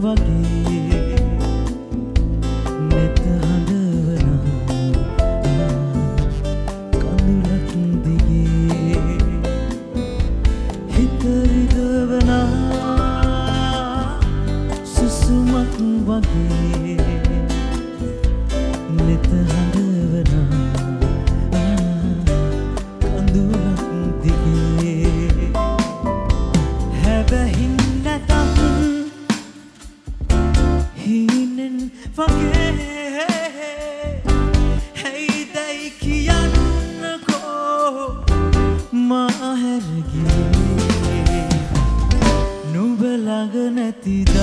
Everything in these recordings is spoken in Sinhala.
vagi. identidad.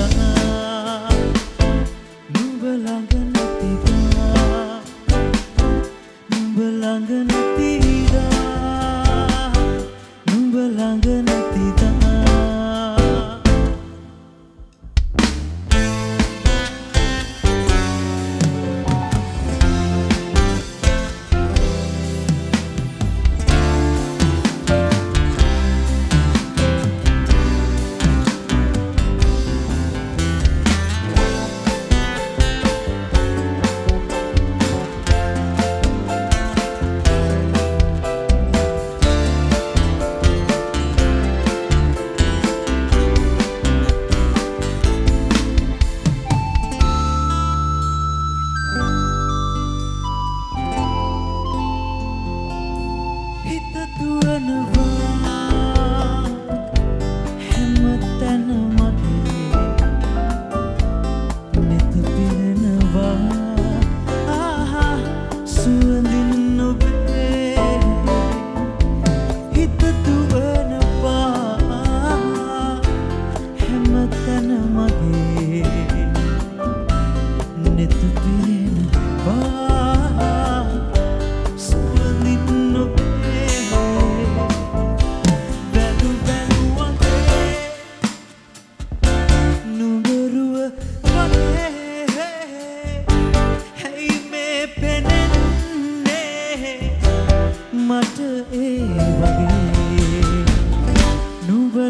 carnival.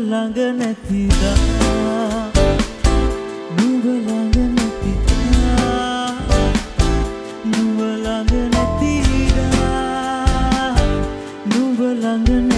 ළඟ නැතිදා? නුඹ ළඟ නැතිදා? නුඹ ළඟ නැතිදා? නුඹ ළඟ නැතිදා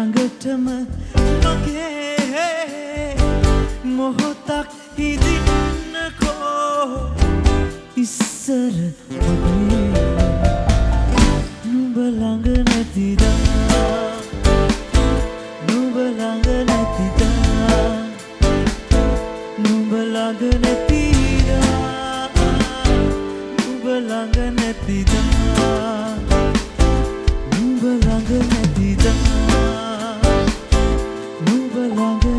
ළඟටම මගේ මොහොතක් හිදින්නකෝ ඉස්සර මගේ නුඹ ළඟ නැතිදා? නුඹ ළඟ නැතිදා? නුඹ ළඟ නැති longer.